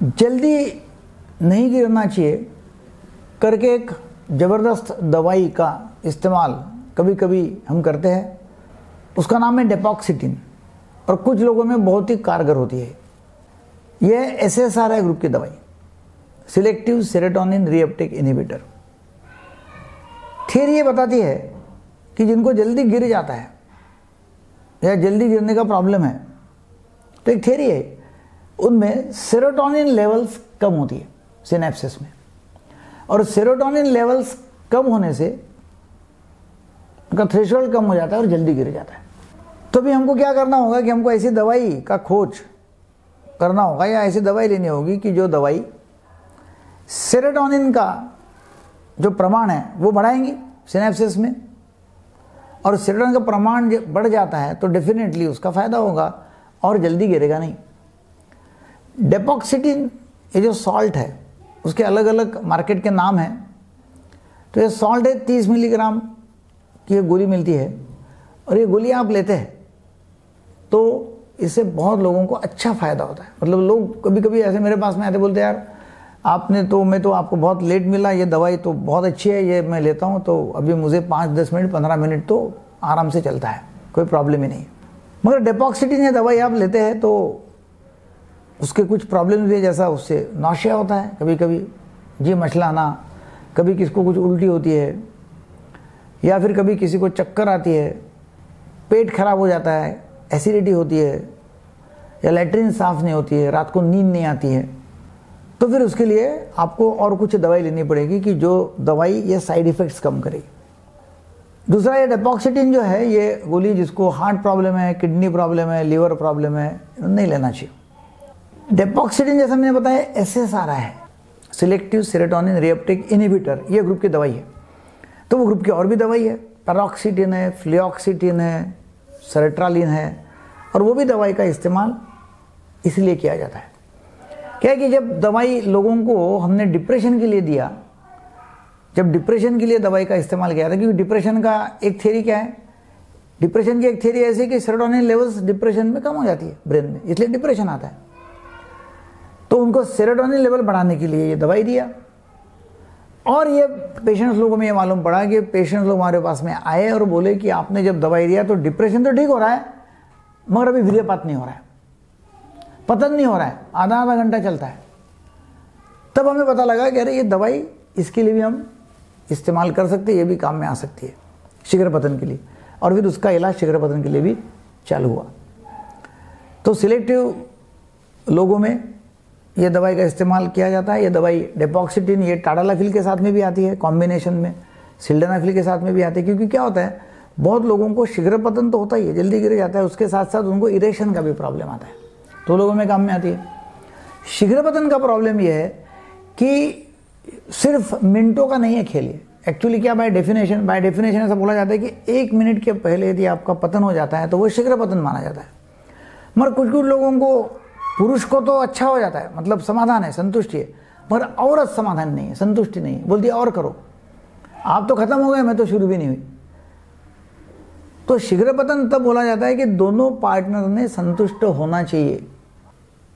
जल्दी नहीं गिरना चाहिए। करके एक ज़बरदस्त दवाई का इस्तेमाल कभी कभी हम करते हैं। उसका नाम है डेपॉक्सिटिन और कुछ लोगों में बहुत ही कारगर होती है। यह S S R I group की दवाई selective serotonin reuptake inhibitor theory ये बताती है कि जिनको जल्दी गिर जाता है या जल्दी गिरने का प्रॉब्लम है तो एक थियरी है। उनमें सेरोटोनिन लेवल्स कम होती है सिनेप्सिस में। और सेरोटोनिन लेवल्स कम होने से उनका थ्रेशोल्ड कम हो जाता है और जल्दी गिर जाता है। तो भी हमको क्या करना होगा कि हमको ऐसी दवाई का खोज करना होगा या ऐसी दवाई लेनी होगी कि जो दवाई सेरोटोनिन का जो प्रमाण है, वो बढ़ाएँगी सिनेप्सिस में। और सेरोटोनिन का प्रमाण बढ़ जाता है तो डेफिनेटली उसका फ़ायदा होगा और जल्दी गिरेगा नहीं। डेपोक्सिटिन ये जो सॉल्ट है, उसके अलग अलग मार्केट के नाम हैं। तो ये सॉल्ट है, तीस मिलीग्राम की ये गोली मिलती है, और ये गोली आप लेते हैं तो इससे बहुत लोगों को अच्छा फ़ायदा होता है। मतलब लोग कभी कभी ऐसे मेरे पास में आते बोलते यार, आपने तो मैं तो आपको बहुत लेट मिला, ये दवाई तो बहुत अच्छी है, ये मैं लेता हूँ तो अभी मुझे पाँच, दस मिनट, पंद्रह मिनट तो आराम से चलता है, कोई प्रॉब्लम ही नहीं। मगर डेपोक्सिटिन ये दवाई आप लेते हैं तो उसके कुछ प्रॉब्लम भी है जैसा उससे नौशिया होता है। कभी कभी जी मछलाना कभी किसको कुछ उल्टी होती है, या फिर कभी किसी को चक्कर आती है, पेट खराब हो जाता है एसिडिटी होती है, या लेटरिन साफ़ नहीं होती है, रात को नींद नहीं आती है तो फिर उसके लिए आपको और कुछ दवाई लेनी पड़ेगी कि जो दवाई ये साइड इफ़ेक्ट्स कम करेगी दूसरा, ये डेपोक्सिटिन जो है, ये गोली जिसको हार्ट प्रॉब्लम है किडनी प्रॉब्लम है लीवर प्रॉब्लम है, नहीं लेना चाहिए। डेपोक्सिटिन जैसा मैंने बताया एस एस आ रहा है। सिलेक्टिव सेरेटोनिन रिएप्टिक इनिबिटर ये ग्रुप की दवाई है। तो वो ग्रुप की और भी दवाई है। पैरोक्सीटिन है फ्लियोक्सीटिन है सरेट्रालिन है, और वो भी दवाई का इस्तेमाल इसलिए किया जाता है। क्या है कि जब दवाई लोगों को हमने डिप्रेशन के लिए दिया, जब डिप्रेशन के लिए दवाई का इस्तेमाल किया था, क्योंकि डिप्रेशन का एक थेरी क्या है? डिप्रेशन की एक थेरी ऐसी कि सेरोटोनिन लेवल्स डिप्रेशन में कम हो जाती है ब्रेन में। इसलिए डिप्रेशन आता है। तो उनको सेरोटोनिन लेवल बढ़ाने के लिए ये दवाई दिया। और ये पेशेंट्स लोगों में ये मालूम पड़ा कि पेशेंट्स लोग हमारे पास में आए और बोले कि आपने जब दवाई दिया तो डिप्रेशन तो ठीक हो रहा है, मगर अभी वीर्यपात नहीं हो रहा है। पतन नहीं हो रहा है, आधा आधा घंटा चलता है। तब हमें पता लगा कि अरे ये दवाई इसके लिए भी हम इस्तेमाल कर सकते हैं, ये भी काम में आ सकती है शीघ्र पतन के लिए। और फिर उसका इलाज शीघ्र पतन के लिए भी चालू हुआ। तो सिलेक्टिव लोगों में ये दवाई का इस्तेमाल किया जाता है, ये दवाई डेपोक्सिटिन ये टाडालाफिल के साथ में भी आती है कॉम्बिनेशन में सिल्डेनाफिल के साथ में भी आती है, क्योंकि क्या होता है, बहुत लोगों को शीघ्र पतन तो होता ही है, जल्दी गिर जाता है, उसके साथ साथ उनको इरेशन का भी प्रॉब्लम आता है तो लोगों में काम में आती है। शीघ्र पतन का प्रॉब्लम यह है कि सिर्फ़ मिनटों का नहीं है खेल एक्चुअली क्या बाय डेफिनेशन बाय डेफिनेशन ऐसा बोला जाता है कि एक मिनट के पहले यदि आपका पतन हो जाता है तो वो शीघ्र पतन माना जाता है। मगर कुछ कुछ लोगों को पुरुष को तो अच्छा हो जाता है मतलब समाधान है, संतुष्टि है, पर औरत समाधान नहीं है, संतुष्टि नहीं है। बोलती, और करो। आप तो खत्म हो गए, मैं तो शुरू भी नहीं हुई। तो शीघ्र पतन तब बोला जाता है कि दोनों पार्टनर ने संतुष्ट होना चाहिए।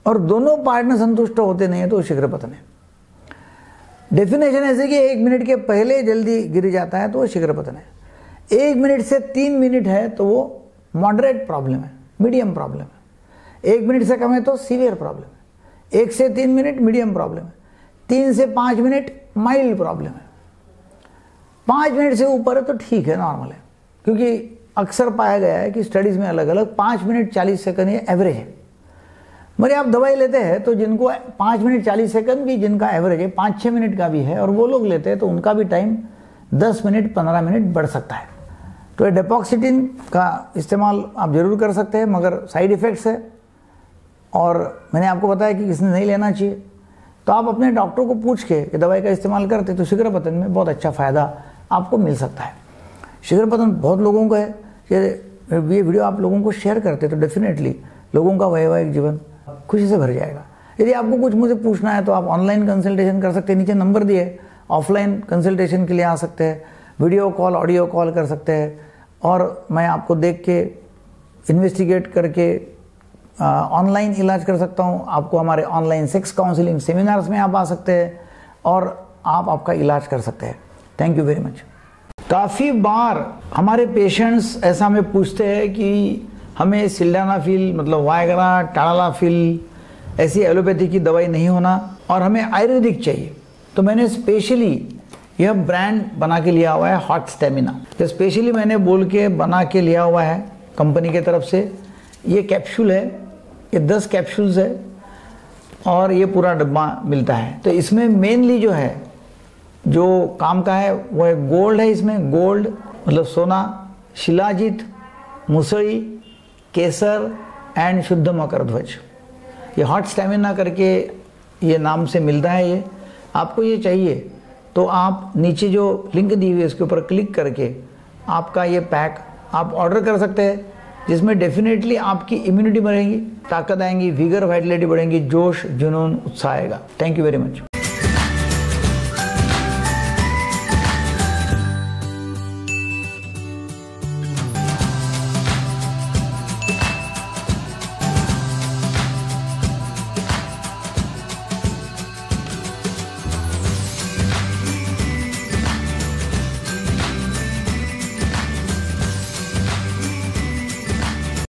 और दोनों पार्टनर संतुष्ट होते नहीं है तो शीघ्र पतन है। डेफिनेशन ऐसे कि एक मिनट के पहले जल्दी गिर जाता है तो वो शीघ्र पतन है। एक मिनट से तीन मिनट है तो वो मॉडरेट प्रॉब्लम है मीडियम प्रॉब्लम है। एक मिनट से कम है तो सीवियर प्रॉब्लम है। एक से तीन मिनट मीडियम प्रॉब्लम है। तीन से पाँच मिनट माइल्ड प्रॉब्लम है। पाँच मिनट से ऊपर है तो ठीक है नॉर्मल है। क्योंकि अक्सर पाया गया है कि स्टडीज़ में अलग अलग पाँच मिनट चालीस सेकंड ये एवरेज है। मगर आप दवाई लेते हैं तो जिनको पाँच मिनट चालीस सेकंड भी जिनका एवरेज है, पाँच छः मिनट का भी है और वो लोग लेते हैं तो उनका भी टाइम दस मिनट, पंद्रह मिनट बढ़ सकता है। तो डेपोक्सिटिन का इस्तेमाल आप ज़रूर कर सकते हैं, मगर साइड इफ़ेक्ट्स है। और मैंने आपको बताया कि किसने नहीं लेना चाहिए। तो आप अपने डॉक्टर को पूछ के कि दवाई का इस्तेमाल करते तो शीघ्र पतन में बहुत अच्छा फ़ायदा आपको मिल सकता है। शीघ्र पतन बहुत लोगों का है ये वीडियो आप लोगों को शेयर करते तो डेफिनेटली लोगों का वैवाहिक जीवन खुशी से भर जाएगा। यदि आपको कुछ मुझे पूछना है तो आप ऑनलाइन कंसल्टेशन कर सकते हैं, नीचे नंबर दिए ऑफलाइन कंसल्टेशन के लिए आ सकते हैं वीडियो कॉल ऑडियो कॉल कर सकते हैं। और मैं आपको देख के इन्वेस्टिगेट करके ऑनलाइन इलाज कर सकता हूँ। आपको हमारे ऑनलाइन सेक्स काउंसलिंग सेमिनार्स में आप आ सकते हैं और आप आपका इलाज कर सकते हैं। थैंक यू वेरी मच काफ़ी बार हमारे पेशेंट्स ऐसा हमें पूछते हैं कि हमें सिल्डानाफिल मतलब वायगरा टालाफिल ऐसी एलोपैथी की दवाई नहीं होना और हमें आयुर्वेदिक चाहिए। तो मैंने स्पेशली यह ब्रांड बना के लिया हुआ है हॉट स्टेमिना तो स्पेशली मैंने बोल के बना के लिया हुआ है कंपनी के तरफ़ से। ये कैप्सूल है। ये दस कैप्सूल्स है और ये पूरा डब्बा मिलता है। तो इसमें मेनली जो है, जो काम का है, वो है गोल्ड है इसमें। गोल्ड मतलब सोना, शिलाजित मुसड़ी केसर एंड शुद्ध मकर ध्वज। ये हॉट स्टेमिना करके ये नाम से मिलता है ये। आपको ये चाहिए तो आप नीचे जो लिंक दी हुई है, उसके ऊपर क्लिक करके आपका ये पैक आप ऑर्डर कर सकते हैं। जिसमें डेफिनेटली आपकी इम्यूनिटी बढ़ेगी, ताकत आएँगी विगर वाइटलिटी बढ़ेंगी, जोश, जुनून उत्साह आएगा। Thank you very much